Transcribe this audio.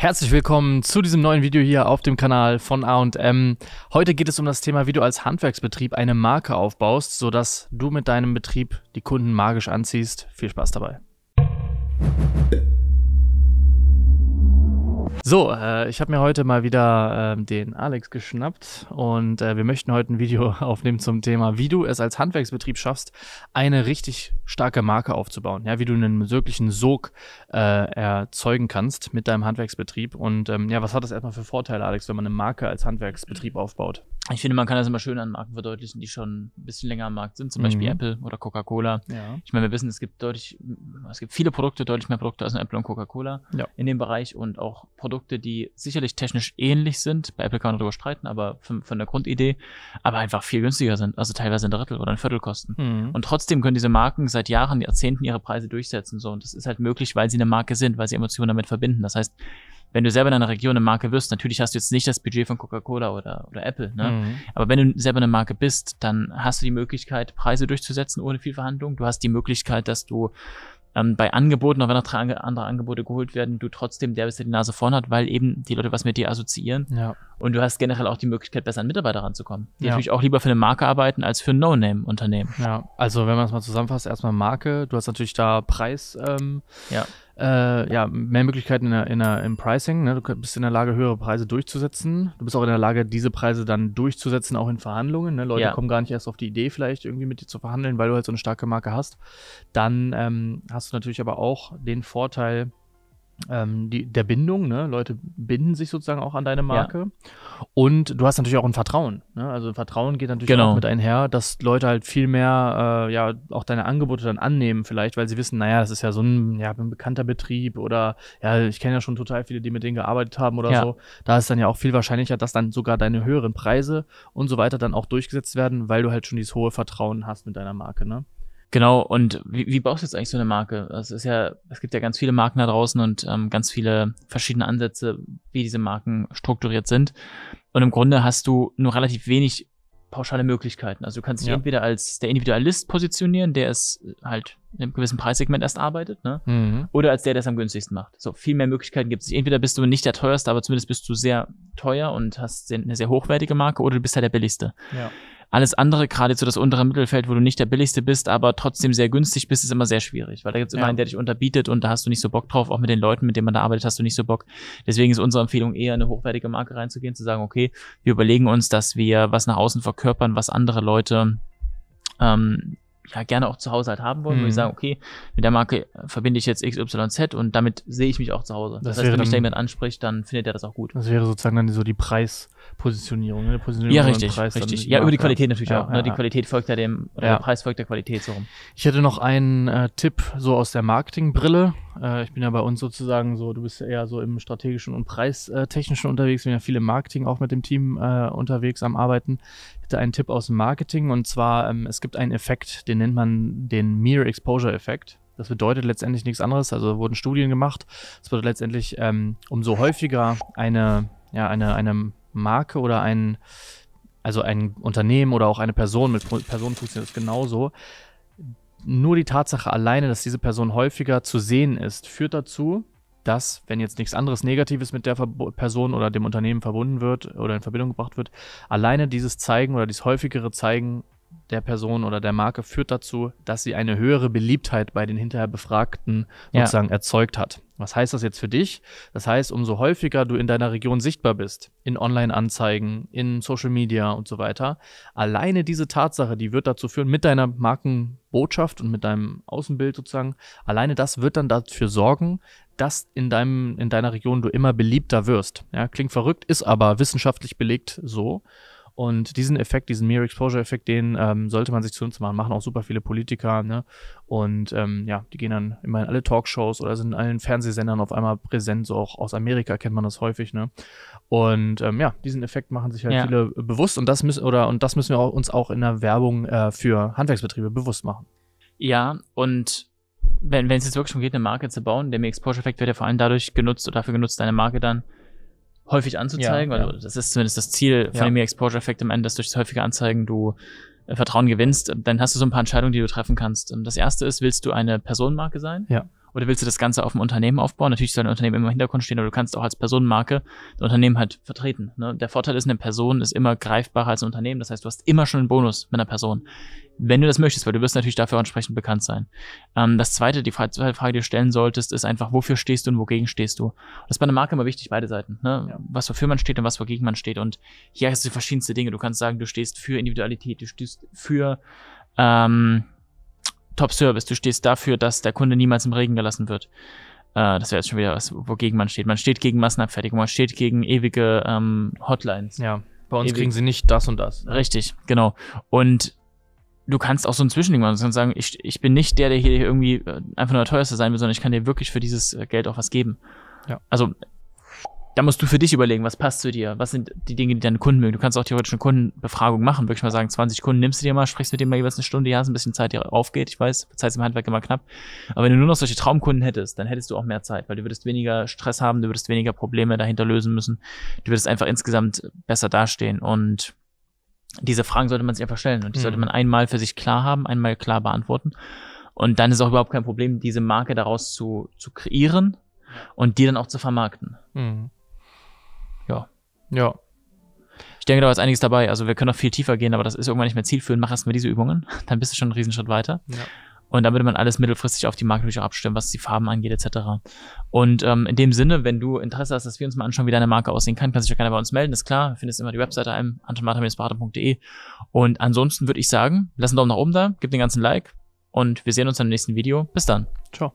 Herzlich willkommen zu diesem neuen Video hier auf dem Kanal von A&M. Heute geht es um das Thema, wie du als Handwerksbetrieb eine Marke aufbaust, sodass du mit deinem Betrieb die Kunden magisch anziehst. Viel Spaß dabei. So, äh, ich habe mir heute mal wieder äh, den Alex geschnappt und äh, wir möchten heute ein Video aufnehmen zum Thema, wie du es als Handwerksbetrieb schaffst, eine richtig starke Marke aufzubauen. Ja, wie du einen wirklichen Sog äh, erzeugen kannst mit deinem Handwerksbetrieb. Und ähm, ja, was hat das erstmal für Vorteile, Alex, wenn man eine Marke als Handwerksbetrieb aufbaut? Ich finde, man kann das immer schön an Marken verdeutlichen, die schon ein bisschen länger am Markt sind, zum Beispiel mhm. Apple oder Coca-Cola. Ja. Ich meine, wir wissen, es gibt deutlich, es gibt viele Produkte, deutlich mehr Produkte als Apple und Coca-Cola ja. in dem Bereich und auch Produkte, die sicherlich technisch ähnlich sind. Bei Apple kann man darüber streiten, aber von, von der Grundidee, aber einfach viel günstiger sind, also teilweise ein Drittel oder ein Viertel kosten. Mhm. Und trotzdem können diese Marken seit Jahren, Jahrzehnten ihre Preise durchsetzen, so. Und das ist halt möglich, weil sie eine Marke sind, weil sie Emotionen damit verbinden. Das heißt, wenn du selber in einer Region eine Marke wirst, natürlich hast du jetzt nicht das Budget von Coca-Cola oder, oder Apple, ne? Mhm. Aber wenn du selber eine Marke bist, dann hast du die Möglichkeit, Preise durchzusetzen ohne viel Verhandlung. Du hast die Möglichkeit, dass du ähm, bei Angeboten, auch wenn noch andere Angebote geholt werden, du trotzdem der bist, der die Nase vorn hat, weil eben die Leute was mit dir assoziieren. Ja. Und du hast generell auch die Möglichkeit, besser an Mitarbeiter ranzukommen, die ja. natürlich auch lieber für eine Marke arbeiten als für ein No-Name-Unternehmen. Ja, also wenn man es mal zusammenfasst, erstmal Marke, du hast natürlich da Preis, ähm, ja äh, ja, mehr Möglichkeiten in der, in der, im Pricing. Ne? Du bist in der Lage, höhere Preise durchzusetzen. Du bist auch in der Lage, diese Preise dann durchzusetzen, auch in Verhandlungen. Ne? Leute ja. kommen gar nicht erst auf die Idee, vielleicht irgendwie mit dir zu verhandeln, weil du halt so eine starke Marke hast. Dann ähm, hast du natürlich aber auch den Vorteil, ähm, die, der Bindung, ne? Leute binden sich sozusagen auch an deine Marke. Ja. Und du hast natürlich auch ein Vertrauen. Ne? Also Vertrauen geht natürlich genau. auch mit einher, dass Leute halt viel mehr äh, ja auch deine Angebote dann annehmen, vielleicht, weil sie wissen, naja, das ist ja so ein, ja, ein bekannter Betrieb oder ja, ich kenne ja schon total viele, die mit denen gearbeitet haben oder ja. so. Da ist dann ja auch viel wahrscheinlicher, dass dann sogar deine höheren Preise und so weiter dann auch durchgesetzt werden, weil du halt schon dieses hohe Vertrauen hast mit deiner Marke, ne? Genau, und wie, wie baust du jetzt eigentlich so eine Marke? Es ist ja, es gibt ja ganz viele Marken da draußen und ähm, ganz viele verschiedene Ansätze, wie diese Marken strukturiert sind. Und im Grunde hast du nur relativ wenig pauschale Möglichkeiten. Also du kannst dich ja. entweder als der Individualist positionieren, der es halt in einem gewissen Preissegment erst arbeitet, ne? Mhm. Oder als der, der es am günstigsten macht. So, viel mehr Möglichkeiten gibt es. Entweder bist du nicht der teuerste, aber zumindest bist du sehr teuer und hast eine sehr hochwertige Marke, oder du bist halt der billigste. Ja. Alles andere, gerade so das untere Mittelfeld, wo du nicht der billigste bist, aber trotzdem sehr günstig bist, ist immer sehr schwierig, weil da gibt es immer ja. einen, der dich unterbietet und da hast du nicht so Bock drauf, auch mit den Leuten, mit denen man da arbeitet, hast du nicht so Bock. Deswegen ist unsere Empfehlung eher eine hochwertige Marke reinzugehen, zu sagen, okay, wir überlegen uns, dass wir was nach außen verkörpern, was andere Leute ähm, ja gerne auch zu Hause halt haben wollen, mhm. wo wir sagen, okay, mit der Marke verbinde ich jetzt XYZ und damit sehe ich mich auch zu Hause. Das, das heißt, wenn mich da jemand anspricht, dann findet er das auch gut. Das wäre sozusagen dann so die Preispositionierung, ne? Positionierung ja, richtig, richtig. Ja, über die Qualität natürlich ja, auch. Ne? Ja, Die Qualität folgt ja dem, oder der Preis folgt der Qualität so rum. Ich hätte noch einen äh, Tipp so aus der Marketingbrille. Äh, ich bin ja bei uns sozusagen so, du bist ja eher so im strategischen und preistechnischen unterwegs, wir sind ja viel im Marketing auch mit dem Team äh, unterwegs am Arbeiten. Ich hätte einen Tipp aus dem Marketing und zwar, ähm, es gibt einen Effekt, den nennt man den Mere Exposure Effekt. Das bedeutet letztendlich nichts anderes, also wurden Studien gemacht. Das bedeutet letztendlich, ähm, umso häufiger eine, ja, eine, eine Marke oder ein, also ein Unternehmen oder auch eine Person mit Personen funktioniert das genauso, nur die Tatsache alleine, dass diese Person häufiger zu sehen ist, führt dazu, dass, wenn jetzt nichts anderes Negatives mit der Person oder dem Unternehmen verbunden wird oder in Verbindung gebracht wird, alleine dieses Zeigen oder dieses häufigere Zeigen der Person oder der Marke führt dazu, dass sie eine höhere Beliebtheit bei den hinterher Befragten sozusagen ja. erzeugt hat. Was heißt das jetzt für dich? Das heißt, umso häufiger du in deiner Region sichtbar bist, in Online-Anzeigen, in Social Media und so weiter, alleine diese Tatsache, die wird dazu führen, mit deiner Markenbotschaft und mit deinem Außenbild sozusagen, alleine das wird dann dafür sorgen, dass in deinem, in deiner Region du immer beliebter wirst. Ja, klingt verrückt, ist aber wissenschaftlich belegt so. Und diesen Effekt, diesen Mere Exposure-Effekt, den ähm, sollte man sich zu uns machen. Machen auch super viele Politiker, ne? Und ähm, ja, die gehen dann immer in alle Talkshows oder sind in allen Fernsehsendern auf einmal präsent. So auch aus Amerika kennt man das häufig, ne? Und ähm, ja, diesen Effekt machen sich halt ja. viele bewusst und das müssen oder und das müssen wir auch, uns auch in der Werbung äh, für Handwerksbetriebe bewusst machen. Ja, und wenn es jetzt wirklich schon geht, eine Marke zu bauen, der Mere Exposure-Effekt wird ja vor allem dadurch genutzt oder dafür genutzt, deine Marke dann häufig anzuzeigen, ja, weil ja. das ist zumindest das Ziel von dem Exposure-Effekt am Ende, dass durch das häufige Anzeigen du Vertrauen gewinnst, dann hast du so ein paar Entscheidungen, die du treffen kannst. Das erste ist, willst du eine Personenmarke sein? Ja. Oder willst du das Ganze auf dem Unternehmen aufbauen? Natürlich soll ein Unternehmen immer im Hintergrund stehen, aber du kannst auch als Personenmarke das Unternehmen halt vertreten. Ne? Der Vorteil ist, eine Person ist immer greifbarer als ein Unternehmen. Das heißt, du hast immer schon einen Bonus mit einer Person. Wenn du das möchtest, weil du wirst natürlich dafür auch entsprechend bekannt sein. Ähm, das zweite, die Frage, die du stellen solltest, ist einfach, wofür stehst du und wogegen stehst du? Das ist bei einer Marke immer wichtig, beide Seiten. Ne? Ja. Was wofür man steht und was wogegen man steht. Und hier hast du verschiedenste Dinge. Du kannst sagen, du stehst für Individualität, du stehst für ähm, Top-Service. Du stehst dafür, dass der Kunde niemals im Regen gelassen wird. Äh, das wäre jetzt schon wieder was, wogegen man steht. Man steht gegen Massenabfertigung, man steht gegen ewige ähm, Hotlines. Ja, bei uns Ewig. kriegen sie nicht das und das. Richtig, genau. Und du kannst auch so ein Zwischending machen. Du kannst sagen, ich, ich bin nicht der, der hier irgendwie äh, einfach nur der teuerste sein will, sondern ich kann dir wirklich für dieses äh, Geld auch was geben. Ja. Also da musst du für dich überlegen, was passt zu dir, was sind die Dinge, die deine Kunden mögen. Du kannst auch theoretisch eine Kundenbefragung machen, wirklich mal sagen, 20 Kunden nimmst du dir mal, sprichst mit denen mal jeweils eine Stunde, ja, ist ein bisschen Zeit, die aufgeht, ich weiß, Zeit ist im Handwerk immer knapp. Aber wenn du nur noch solche Traumkunden hättest, dann hättest du auch mehr Zeit, weil du würdest weniger Stress haben, du würdest weniger Probleme dahinter lösen müssen, du würdest einfach insgesamt besser dastehen und diese Fragen sollte man sich einfach stellen und die mhm. sollte man einmal für sich klar haben, einmal klar beantworten. Und dann ist auch überhaupt kein Problem, diese Marke daraus zu, zu kreieren und die dann auch zu vermarkten. Mhm. Ja. Ich denke, da ist einiges dabei. Also wir können noch viel tiefer gehen, aber das ist irgendwann nicht mehr zielführend. Mach erstmal diese Übungen, dann bist du schon einen Riesenschritt weiter. Ja. Und dann würde man alles mittelfristig auf die Marke natürlich auch abstimmen, was die Farben angeht, etc. Und ähm, in dem Sinne, wenn du Interesse hast, dass wir uns mal anschauen, wie deine Marke aussehen kann, kannst du dich auch gerne bei uns melden, ist klar. Du findest immer die Webseite einem, antonmartha-berater.de. Und ansonsten würde ich sagen, lass einen Daumen nach oben da, gib den ganzen Like und wir sehen uns im nächsten Video. Bis dann. Ciao.